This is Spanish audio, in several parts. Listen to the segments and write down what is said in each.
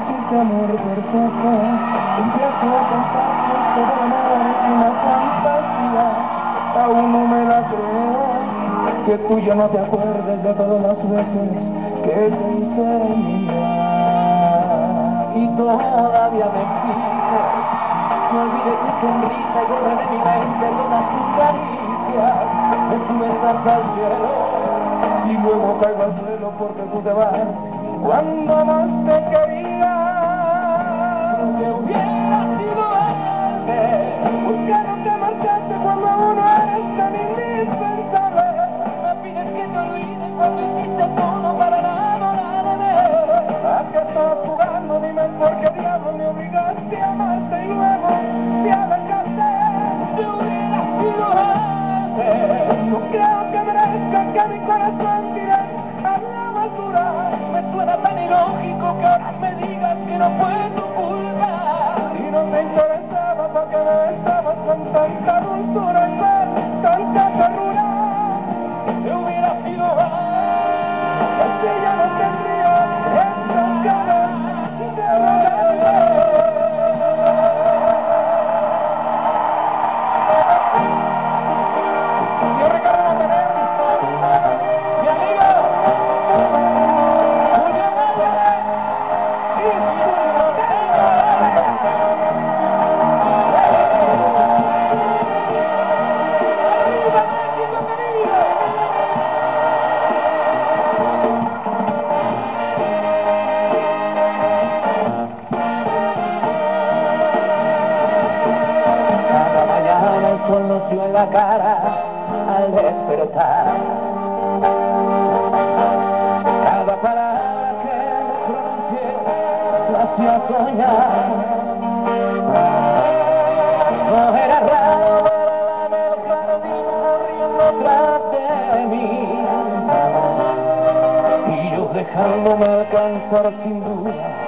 amor perfecto, pensar que esto del amor es una fantasía, aún no me la creo, que tú ya no te acuerdes de todas las veces que te hice mía, y todavía me pides, no olvide tu sonrisa y borre de mi mente todas tus caricias, me sueltas al cielo, y luego caigo al suelo porque tú te vas, cuando más te quería, que hubiera sido antes, ¿por qué no te marchaste cuando uno eres tan indispensable? Me pides que te olvide cuando hiciste todo para enamorarme. ¿A qué estás jugando? Dime por qué diablos me obligaste a amarte y luego te alejaste. Que hubiera sido antes, no creo que merezca que mi corazón que ahora me digas la cara al despertar. Cada palabra que pronuncié la hacía soñar. No era raro ver el jardín corriendo tras de mí. Y yo dejándome alcanzar sin duda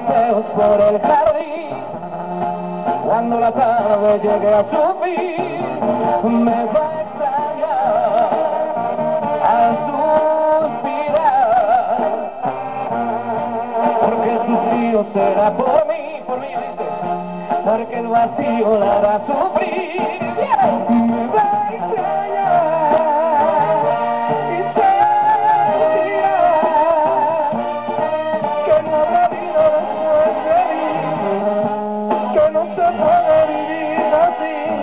paseos por el jardín, cuando la tarde llegue a su fin, me va a extrañar al suspirar, porque el suspiro será por mí, por mí, porque el vacío la hará sufrir. ولي نصير